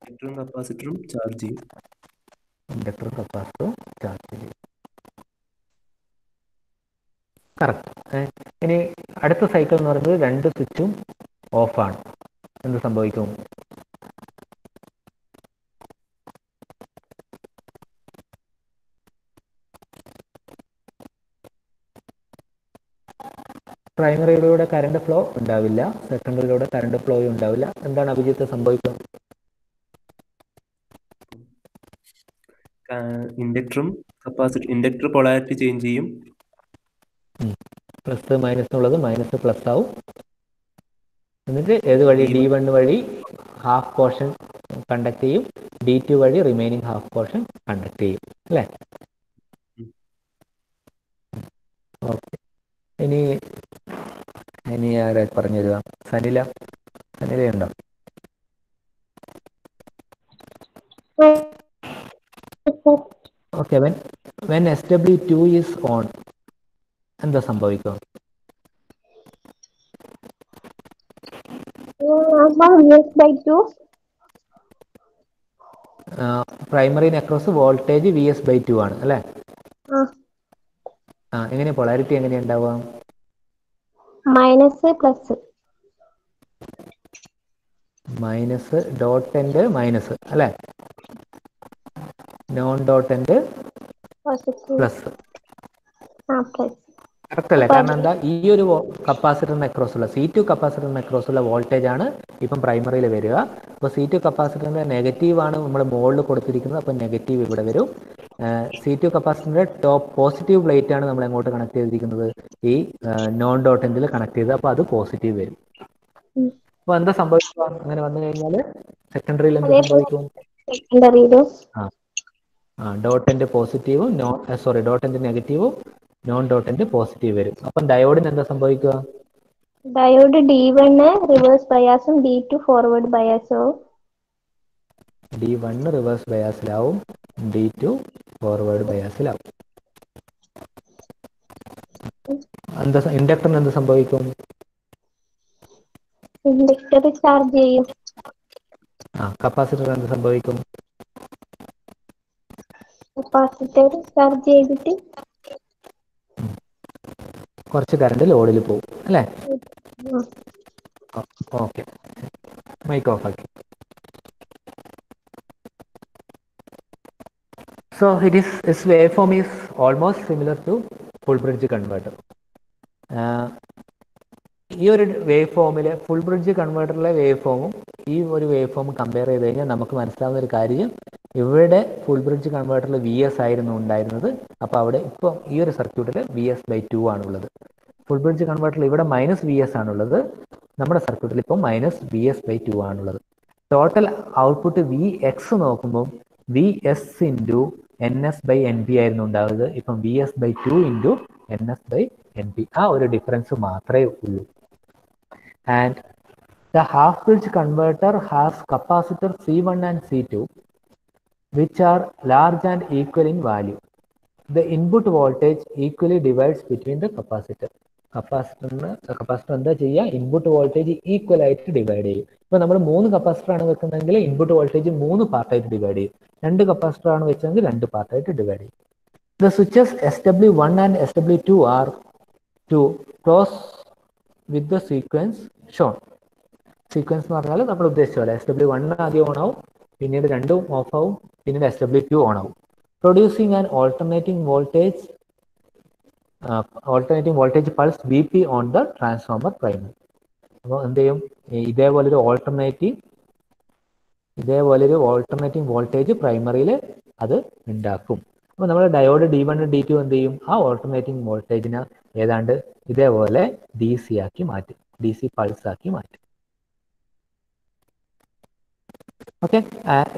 ഇൻഡക്ടറും കപ്പാസിറ്ററും ചാർജ് ചെയ്യും. ഇൻഡക്ടർ കപ്പാസിറ്ററും ചാർജ് ചെയ്യും. കറക്റ്റ് ഇനി അടുത്ത സൈക്കിൾ എന്ന് പറയുന്നത് രണ്ട് സ്വിച്ചും ഓഫാണ്. എന്ത് സംഭവിക്കും? പ്രൈമറിയിലൂടെ കറണ്ട് ഫ്ലോ ഉണ്ടാവില്ല. സെക്കൻഡറിയിലൂടെ കറണ്ട് ഫ്ലോ ഉണ്ടാവില്ല. എന്താണ് അഭിജിത്ത് സംഭവിക്കുക ഇൻഡക്ടറും കപ്പാസിറ്റർ ഇൻഡക്ടർ പൊളാരിറ്റി ചേഞ്ച് ചെയ്യും. പ്ലസ് മൈനസ് ഉള്ളത് മൈനസ് പ്ലസ് ആവും. എന്നിട്ട് ഏത് വഴി? ഡി വൺ വഴി ഹാഫ് പോർഷൻ കണ്ടക്ട് ചെയ്യും. ഡി ടു വഴി റിമൈനിങ് ഹാഫ് പോർഷൻ കണ്ടക്ട് ചെയ്യും. അല്ലേ? ഓക്കെ ഇനി ഇനി ആരാ പറഞ്ഞു തരുക സനില? സനില ഉണ്ടോ okay when when S W two is on എന്താ സംഭവിക്കുക? VS by 2. Primary നെക്രോസ് voltage V S by two ആണ് അല്ലേ? ആ. ആ എങ്ങനെ പൊളാരിറ്റി എങ്ങനെ ഉണ്ടാവുക? Minus plus minus dot end minus അല്ലേ? നോൺ ഡോട്ട് എൻഡ് പ്ലസ് ആ പ്ലസ് കറക്റ്റ് അല്ലേ കാരണം എന്താ? ഈ ഒരു കപ്പാസിറ്ററിന് അക്രോസുള്ള സി ടു കപ്പാസിറ്ററിന് അക്രോസുള്ള വോൾട്ടേജ് ആണ് ഇപ്പം പ്രൈമറിയിൽ വരിക. അപ്പോൾ സി ടു കപ്പാസിറ്ററിന്റെ നെഗറ്റീവ് ആണ് നമ്മൾ മുകളിൽ കൊടുത്തിരിക്കുന്നത്. അപ്പോൾ നെഗറ്റീവ് ഇവിടെ വരും. സി ടു കപ്പാസിറ്ററിന്റെ ടോപ്പ് പോസിറ്റീവ് പ്ലേറ്റ് ആണ് നമ്മൾ എങ്ങോട്ട് കണക്ട് ചെയ്തിരിക്കുന്നത്? ഈ നോൺ ഡോട്ട് എൻഡിൽ കണക്ട് ചെയ്ത് അപ്പോൾ അത് പോസിറ്റീവ് വരും. അപ്പൊ അപ്പോൾ എന്താ സംഭവിക്കുക? അങ്ങനെ വന്നു കഴിഞ്ഞാൽ സെക്കൻഡറിയിൽ എന്ത് സംഭവിക്കും? ആ ഡോട്ട് എൻഡ് പോസിറ്റീവും നോ സോറി ഡോട്ട് എൻഡ് നെഗറ്റീവും നോൺ ഡോട്ട് എൻഡ് പോസിറ്റീവ് വരും. അപ്പം ഡയോഡിന് എന്താ സംഭവിക്കുക? ഡയോഡ് ഡി വണ് റിവേഴ്സ് ബയാസും ഡി ടു ഫോർവേഡ് ബയാസും ഡി വൺ റിവേഴ്സ് ബയാസിലാവും ഡി ടു ഫോർവേഡ് ബയാസിലാവും എന്താ ഇൻഡക്ടറിന് എന്ത് സംഭവിക്കും? ഇൻഡക്ടർ ചാർജ് ചെയ്യും. ആ കപ്പാസിറ്റർ എന്ത് സംഭവിക്കും? കപ്പാസിറ്റർ ചാർജ് ചെയ്തിട്ട് കുറച്ച് കറണ്ട് ലോഡിൽ പോകും അല്ലേ. ഓക്കെ. മൈക്ക് ഓഫ് ആക്കി. So it is is waveform is almost similar to full bridge converter ഈ ഒരു വേ ഫോമിലെ ഫുൾ ബ്രിഡ്ജ് കൺവേർട്ടറിലെ വേവ് ഫോമും ഈ ഒരു വേവ് ഫോം കമ്പയർ ചെയ്ത് കഴിഞ്ഞാൽ നമുക്ക് മനസ്സിലാവുന്ന ഒരു കാര്യം ഇവിടെ ഫുൾ ബ്രിഡ്ജ് കൺവേർട്ടറിൽ വി എസ് ആയിരുന്നു ഉണ്ടായിരുന്നത്. അപ്പോൾ അവിടെ ഇപ്പോൾ ഈ ഒരു സർക്യൂട്ടിൽ വി എസ് ബൈ ടു ആണുള്ളത്. ഫുൾ ബ്രിഡ്ജ് കൺവെർട്ടറിൽ ഇവിടെ മൈനസ് വി എസ് ആണുള്ളത്. നമ്മുടെ സർക്യൂട്ടിൽ ഇപ്പോൾ minus V S by two ആണുള്ളത്. ടോട്ടൽ ഔട്ട്പുട്ട് വി എക്സ് നോക്കുമ്പോൾ V S into N S by N P ആയിരുന്നു ഉണ്ടാവുന്നത്. ഇപ്പം V S by two into N S by N P ആ ഒരു ഡിഫറൻസ് മാത്രമേ ഉള്ളൂ. And the half bridge converter has capacitor C one and C two which are large and equal in value. The input voltage equally divides between the capacitor. കപ്പാസിറ്ററിന് capacitor എന്താ ചെയ്യുക? Input voltage equal ആയിട്ട് divide ചെയ്യും. ഇപ്പൊ നമ്മൾ മൂന്ന് capacitor ആണ് വെക്കുന്നതെങ്കിൽ input voltage മൂന്ന് പാർട്ടായിട്ട് ഡിവൈഡ് ചെയ്യും. രണ്ട് കപ്പാസിറ്റർ ആണ് വെച്ചതെങ്കിൽ രണ്ട് പാർട്ടായിട്ട് ഡിവൈഡ് ചെയ്യും. The switches S W one and S W two are to close with the sequence shown sequence എന്ന് പറഞ്ഞാൽ നമ്മൾ ഉദ്ദേശിച്ച പോലെ എസ് ഡബ്ല്യു വൺ ആദ്യം ഓൺ ആവും പിന്നീട് രണ്ടും ഓഫ് ആവും പിന്നീട് എസ് ഡബ്ല്യു ടു ഓൺ ആവും. Producing and alternating voltage alternating voltage pulse B P on the transformer primary അപ്പോൾ എന്ത് ചെയ്യും? ഇതേപോലൊരു ഓൾട്ടർനേറ്റീവ് ഇതേപോലൊരു ഓൾട്ടർനേറ്റിംഗ് വോൾട്ടേജ് പ്രൈമറിയിൽ അത് ഉണ്ടാക്കും. അപ്പോൾ നമ്മുടെ diode D one D two എന്ത് ചെയ്യും? ആ ഓൾട്ടർനേറ്റിംഗ് വോൾട്ടേജിനെ ഏതാണ്ട് ഇതേപോലെ ഡി സി ആക്കി മാറ്റും. ഡി സി പൾസ് ആക്കി മാറ്റും. ഓക്കെ.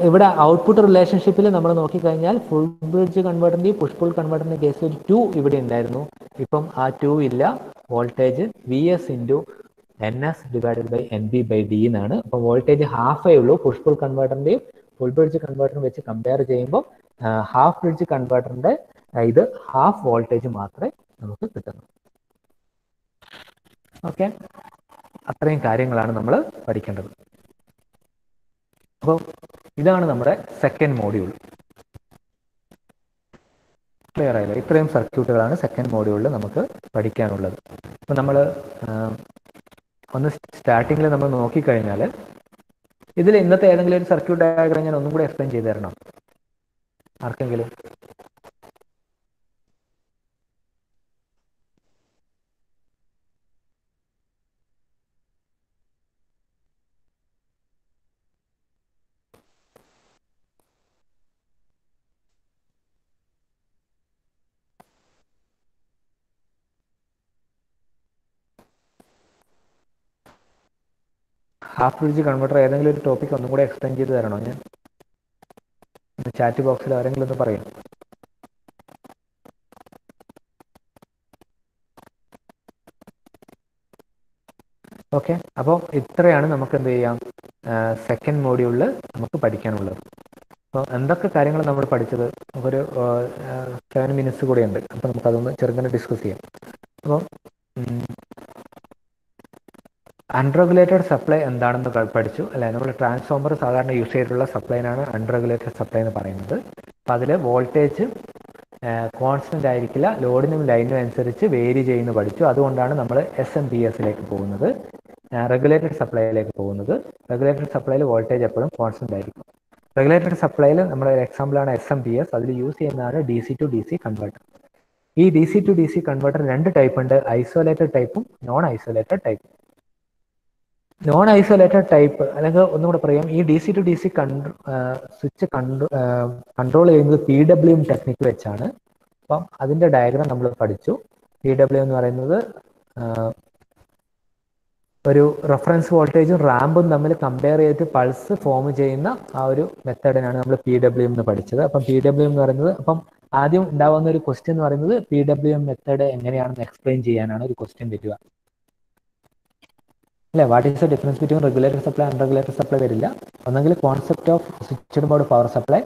ഇവിടെ ഔട്ട്പുട്ട് റിലേഷൻഷിപ്പിൽ നമ്മൾ നോക്കിക്കഴിഞ്ഞാൽ ഫുൾ ബ്രിഡ്ജ് കൺവേർട്ടറിന്റെയും പുഷ് പുൾ കൺവേർട്ടറിന്റെ കേസിൽ ഒരു ടു ഇവിടെ ഉണ്ടായിരുന്നു. ഇപ്പം ആ ടു ഇല്ല. Voltage V S into N S divided by N B by D എന്നാണ്. അപ്പം വോൾട്ടേജ് ഹാഫേ ഉള്ളൂ. പുഷ് പുൾ കൺവേർട്ടറിന്റെയും ഫുൾ ബ്രിഡ്ജ് കൺവേർട്ടറും വെച്ച് കമ്പയർ ചെയ്യുമ്പോൾ ഹാഫ് ബ്രിഡ്ജ് കൺവേർട്ടറിന്റെ ഇത് ഹാഫ് വോൾട്ടേജ് മാത്രമേ നമുക്ക് കിട്ടുന്നു. ഓക്കെ. അത്രയും കാര്യങ്ങളാണ് നമ്മൾ പഠിക്കേണ്ടത്. അപ്പോൾ ഇതാണ് നമ്മുടെ സെക്കൻഡ് മോഡ്യൂൾ ക്ലിയർ ആയല്ലോ? ഇത്രയും സർക്യൂട്ടുകളാണ് സെക്കൻഡ് മോഡ്യൂളിൽ നമുക്ക് പഠിക്കാനുള്ളത്. അപ്പോൾ നമ്മൾ ഒന്ന് സ്റ്റാർട്ടിങ്ങിൽ നമ്മൾ നോക്കിക്കഴിഞ്ഞാൽ ഇതിൽ ഇന്നത്തെ ഏതെങ്കിലും ഒരു സർക്യൂട്ട് ഡയഗ്രാം ഞാൻ ഒന്നും കൂടി എക്സ്പ്ലെയിൻ ചെയ്തു തരണം? ആർക്കെങ്കിലും? ഹാഫ് ബ്രിഡ്ജ് കൺവെർട്ടർ ഏതെങ്കിലും ഒരു ടോപ്പിക് ഒന്നും കൂടെ എക്സ്പ്ലെയിൻ ചെയ്ത് തരണോ ഞാൻ? ചാറ്റ് ബോക്സിൽ ആരെങ്കിലും ഒന്ന് പറയും. ഓക്കെ അപ്പോൾ ഇത്രയാണ് നമുക്ക് എന്ത് ചെയ്യാം? സെക്കൻഡ് മോഡ്യൂളിൽ നമുക്ക് പഠിക്കാനുള്ളത്. അപ്പോൾ എന്തൊക്കെ കാര്യങ്ങൾ നമ്മൾ പഠിച്ചത്? നമുക്കൊരു സെവൻ മിനിറ്റ്സ് കൂടെ ഉണ്ട്. അപ്പോൾ നമുക്കതൊന്ന് ചെറുങ്ങനെ ഡിസ്കസ് ചെയ്യാം. അപ്പോൾ അൺറെഗുലേറ്റഡ് സപ്ലൈ എന്താണെന്ന് പഠിച്ചു. അല്ലെ നമ്മൾ ട്രാൻസ്ഫോമർ സാധാരണ യൂസ് ചെയ്തിട്ടുള്ള സപ്ലൈനാണ് അൺറെഗുലേറ്റഡ് സപ്ലൈ എന്ന് പറയുന്നത്. അപ്പം അതിൽ വോൾട്ടേജ് കോൺസ്റ്റന്റ് ആയിരിക്കില്ല. ലോഡിനും ലൈനും അനുസരിച്ച് വേരി ചെയ്യുന്നു പഠിച്ചു. അതുകൊണ്ടാണ് നമ്മൾ എസ് എം പി എസിലേക്ക് പോകുന്നത്. റെഗുലേറ്റഡ് സപ്ലൈയിലേക്ക് പോകുന്നത്. റെഗുലേറ്റഡ് സപ്ലൈയിൽ വോൾട്ടേജ് എപ്പോഴും കോൺസ്റ്റന്റ് ആയിരിക്കും. റെഗുലേറ്റഡ് സപ്ലൈയിൽ നമ്മുടെ എക്സാമ്പിളാണ് എസ് എം പി എസ് അതിൽ യൂസ് ചെയ്യുന്നതാണ് D C to D C converter ഈ D C to D C converter രണ്ട് ടൈപ്പ് ഉണ്ട്. ഐസോലേറ്റഡ് ടൈപ്പും നോൺ ഐസോലേറ്റഡ് ടൈപ്പും നോൺ ഐസൊലേറ്റഡ് ടൈപ്പ് അല്ലെങ്കിൽ ഒന്നും കൂടെ പറയാം. ഈ D C to D C switch control ചെയ്യുന്നത് പി ഡബ്ല്യു ടെക്നിക്ക് വെച്ചാണ്. അപ്പം അതിന്റെ ഡയഗ്രാം നമ്മൾ പഠിച്ചു. പി ഡബ്ല്യു എന്ന് പറയുന്നത് ഒരു റെഫറൻസ് വോൾട്ടേജും റാമ്പും തമ്മിൽ കമ്പയർ ചെയ്തിട്ട് പൾസ് ഫോം ചെയ്യുന്ന ആ ഒരു മെത്തേഡിനാണ് നമ്മൾ പി ഡബ്ല്യു എന്ന് പഠിച്ചത്. അപ്പം പി ഡബ്ല്യു എന്ന് പറയുന്നത് അപ്പം ആദ്യം ഉണ്ടാവുന്ന ഒരു ക്വസ്റ്റ്യൻ എന്ന് പറയുന്നത് പി ഡബ്ല്യു എം മെത്തേഡ് എങ്ങനെയാണെന്ന് എക്സ്പ്ലെയിൻ ചെയ്യാനാണ് ഒരു ക്വസ്റ്റ്യൻ വരിക. അല്ലെ? What is the difference between regulator supply unregulator supply വരില്ല. ഒന്നെങ്കിൽ concept of switched mode power supply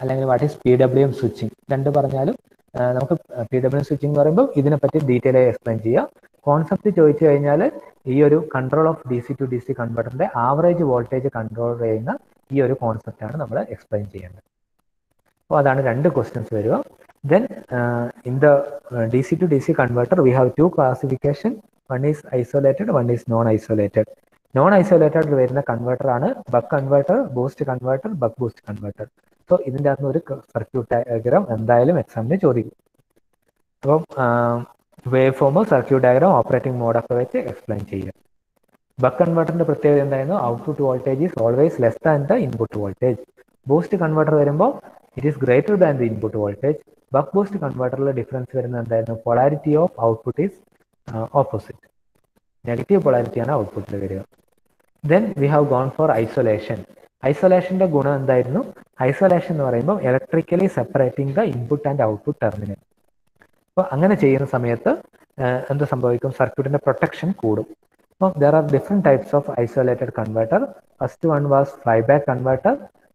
അല്ലെങ്കിൽ what is P W M switching രണ്ട് പറഞ്ഞാലും നമുക്ക് പി ഡബ്ല്യു സ്വിച്ചിങ് എന്ന് പറയുമ്പോൾ ഇതിനെപ്പറ്റി ഡീറ്റെയിൽ ആയി എക്സ്പ്ലെയിൻ ചെയ്യുക കോൺസെപ്റ്റ് ചോദിച്ചു കഴിഞ്ഞാൽ ഈ ഒരു control of D C to D C കൺവെർട്ടറിന്റെ ആവറേജ് വോൾട്ടേജ് കൺട്രോൾ ചെയ്യുന്ന ഈ ഒരു കോൺസെപ്റ്റ് ആണ് നമ്മൾ എക്സ്പ്ലെയിൻ ചെയ്യേണ്ടത്. അപ്പോൾ അതാണ് രണ്ട് ക്വസ്റ്റ്യൻസ് വരിക. Then in the D C to D C converter we have two classification one is isolated one is non isolated non isolated വരുന്ന കൺവേർട്ടർ ആണ് buck converter boost converter buck boost converter so ഇതിന്റെ അകത്ത് ഒരു circuit diagram എന്തായാലും എക്സാമിന് ചോദിക്കും. അപ്പം wave form circuit diagram operating മോഡൊക്കെ വെച്ച് എക്സ്പ്ലെയിൻ ചെയ്യുക ബക്ക് കൺവേർട്ടറിന്റെ പ്രത്യേകത എന്തായിരുന്നു? Output voltage is always less than the input voltage boost converter വരുമ്പോൾ it is greater than the input voltage buck boost കൺവേർട്ടറിലെ difference വരുന്നത് എന്തായിരുന്നു? Polarity of output is opposite negative പൊളാരിറ്റിയാണ് ഔട്ട്പുട്ടിൽ വരിക. Then we have gone for isolation ഐസൊലേഷന്റെ ഗുണം എന്തായിരുന്നു? Isolation എന്ന് പറയുമ്പോൾ electrically separating the input and output terminal അപ്പോൾ അങ്ങനെ ചെയ്യുന്ന സമയത്ത് എന്ത് സംഭവിക്കും? സർക്യൂട്ടിന്റെ പ്രൊട്ടക്ഷൻ കൂടും. അപ്പോൾ there are different types of isolated converter first one was flyback converter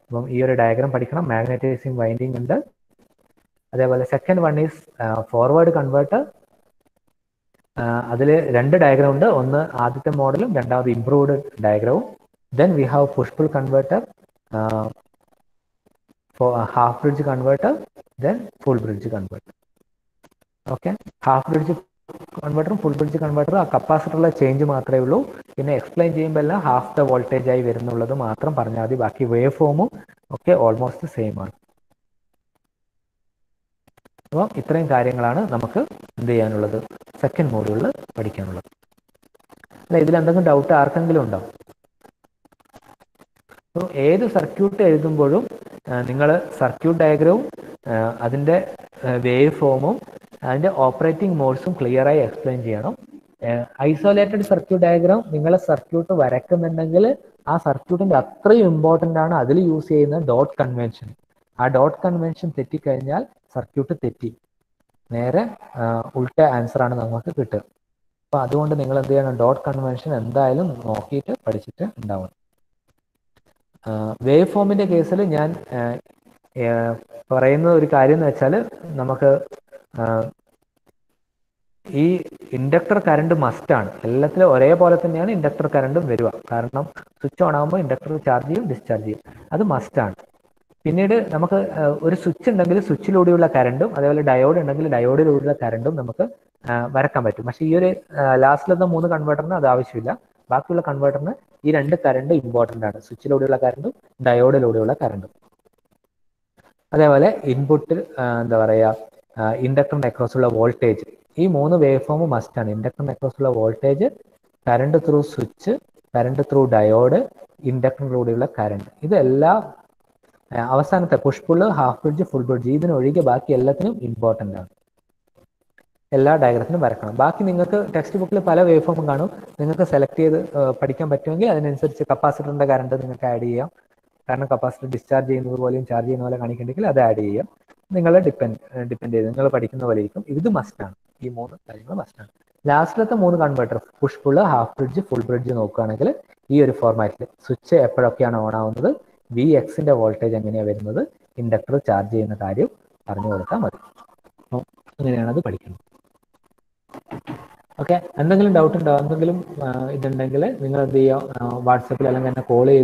അപ്പം ഈ ഒരു ഡയഗ്രാം പഠിക്കണം. മാഗ്നറ്റൈസിങ് വൈൻഡിങ് ഉണ്ട്. അതേപോലെ second one is forward converter അതിൽ രണ്ട് ഡയഗ്രാം ഉണ്ട്. ഒന്ന് ആദ്യത്തെ മോഡലും രണ്ടാമത് improved ഡയഗ്രാമും then we have push pull converter half bridge converter then full bridge converter okay half bridge കൺവേർട്ടറും full bridge കൺവേർട്ടറും ആ കപ്പാസിറ്ററിലെ ചേഞ്ച് മാത്രമേ ഉള്ളൂ. പിന്നെ എക്സ്പ്ലെയിൻ ചെയ്യുമ്പോൾ എല്ലാം ഹാഫ് ദ വോൾട്ടേജ് ആയി വരുന്നുള്ളത് മാത്രം പറഞ്ഞാൽ മതി. ബാക്കി വേവ് ഫോമും ഒക്കെ ഓൾമോസ്റ്റ് സെയിം ആണ്. അപ്പം ഇത്രയും കാര്യങ്ങളാണ് നമുക്ക് എന്ത് ചെയ്യാനുള്ളത്? സെക്കൻഡ് മോഡ്യൂളിൽ പഠിക്കാനുള്ളത്. അല്ല ഇതിൽ എന്തെങ്കിലും ഡൗട്ട് ആർക്കെങ്കിലും ഉണ്ടോ? അപ്പോൾ ഏത് സർക്യൂട്ട് എഴുതുമ്പോഴും നിങ്ങൾ സർക്യൂട്ട് ഡയഗ്രവും അതിന്റെ വേവ് ഫോമും അതിന്റെ ഓപ്പറേറ്റിംഗ് മോഡ്സും ക്ലിയറായി എക്സ്പ്ലെയിൻ ചെയ്യണം. ഐസൊലേറ്റഡ് സർക്യൂട്ട് ഡയഗ്രാം നിങ്ങൾ സർക്യൂട്ട് വരക്കുന്നുണ്ടെങ്കിൽ ആ സർക്യൂട്ടിന്റെ അത്രയും ഇമ്പോർട്ടന്റ് ആണ് അതിൽ യൂസ് ചെയ്യുന്ന ഡോട്ട് കൺവെൻഷൻ ആ ഡോട്ട് കൺവെൻഷൻ തെറ്റിക്കഴിഞ്ഞാൽ സർക്യൂട്ട് തെറ്റി. നേരെ ഉൾട്ട ആൻസർ ആണ് നമുക്ക് കിട്ടുക. അപ്പൊ അതുകൊണ്ട് നിങ്ങൾ എന്ത് ചെയ്യണം? ഡോട്ട് കൺവെൻഷൻ എന്തായാലും നോക്കിയിട്ട് പഠിച്ചിട്ട് ഉണ്ടാവണം. വേവ് ഫോമിന്റെ കേസിൽ ഞാൻ പറയുന്ന ഒരു കാര്യം എന്ന് വെച്ചാൽ നമുക്ക് ഈ ഇൻഡക്ടർ കറണ്ട് മസ്റ്റ് ആണ്. എല്ലാത്തിലും ഒരേപോലെ തന്നെയാണ് ഇൻഡക്ടർ കറണ്ടും വരിക. കാരണം സ്വിച്ച് ഓൺ ആകുമ്പോൾ ഇൻഡക്ടർ ചാർജ് ചെയ്യും ഡിസ്ചാർജ് ചെയ്യും. അത് മസ്റ്റ് ആണ്. പിന്നീട് നമുക്ക് ഒരു സ്വിച്ച് ഉണ്ടെങ്കിൽ സ്വിച്ചിലൂടെയുള്ള കറണ്ടും അതേപോലെ ഡയോഡ് ഉണ്ടെങ്കിൽ ഡയോഡിലൂടെയുള്ള കറണ്ടും നമുക്ക് വരക്കാൻ പറ്റും. പക്ഷേ ഈ ഒരു ലാസ്റ്റിലത്തെ മൂന്ന് കൺവേർട്ടറിന് അത് ആവശ്യമില്ല. ബാക്കിയുള്ള കൺവേർട്ടറിന് ഈ രണ്ട് കറണ്ട് ഇമ്പോർട്ടന്റ് ആണ്. സ്വിച്ചിലൂടെയുള്ള കറണ്ടും ഡയോഡിലൂടെയുള്ള കറണ്ടും. അതേപോലെ ഇൻപുട്ടിൽ എന്താ പറയുക ഇൻഡക്ടർ അക്രോസ് ഉള്ള വോൾട്ടേജ് ഈ മൂന്ന് വേവ് ഫോം മസ്റ്റ് ആണ് ഇൻഡക്ടർ അക്രോസ് ഉള്ള voltage current through switch current through diode ഇൻഡക്ടറിലൂടെയുള്ള current ഇതെല്ലാം അവസാനത്തെ push pull half bridge full bridge ഇതിനൊഴികെ ബാക്കി എല്ലാത്തിനും ഇമ്പോർട്ടന്റ് ആണ്. എല്ലാ ഡയഗ്രത്തിനും വരക്കണം. ബാക്കി നിങ്ങൾക്ക് ടെക്സ്റ്റ് ബുക്കിൽ പല വേവ് ഫോമും കാണും. നിങ്ങൾക്ക് സെലക്ട് ചെയ്ത് പഠിക്കാൻ പറ്റുമെങ്കിൽ അതിനനുസരിച്ച് കപ്പാസിറ്ററിന്റെ കറണ്ട് നിങ്ങൾക്ക് ആഡ് ചെയ്യാം. കാരണം കപ്പാസിറ്റർ ഡിസ്ചാർജ് ചെയ്യുന്നത് പോലെയും ചാർജ് ചെയ്യുന്ന പോലെ കാണിക്കണമെങ്കിൽ അത് ആഡ് ചെയ്യാം. നിങ്ങളെ ഡിപ്പെൻഡ് ഡിപ്പെൻഡ് ചെയ്ത് നിങ്ങൾ പഠിക്കുന്ന പോലെ ഇരിക്കും. ഇത് മസ്റ്റാണ് ഈ മൂന്ന് കാര്യങ്ങൾ മസ്റ്റാണ് ലാസ്റ്റിലത്തെ മൂന്ന് converter push pull half bridge full bridge നോക്കുകയാണെങ്കിൽ ഈ ഒരു ഫോർമാറ്റിൽ സ്വിച്ച് എപ്പോഴൊക്കെയാണ് ഓൺ ആവുന്നത്? വി എക്സിന്റെ വോൾട്ടേജ് എങ്ങനെയാണ് വരുന്നത്? ഇൻഡക്ടർ ചാർജ് ചെയ്യുന്ന കാര്യം പറഞ്ഞു കൊടുത്താൽ മതി. അപ്പോൾ അങ്ങനെയാണ് അത് പഠിക്കുന്നത്. ഓക്കെ എന്തെങ്കിലും ഡൗട്ട് ഉണ്ടോ? എന്തെങ്കിലും ഇതുണ്ടെങ്കിൽ നിങ്ങൾ എന്ത് ചെയ്യുക? വാട്സപ്പിൽ അല്ലെങ്കിൽ എന്നെ കോൾ ചെയ്ത്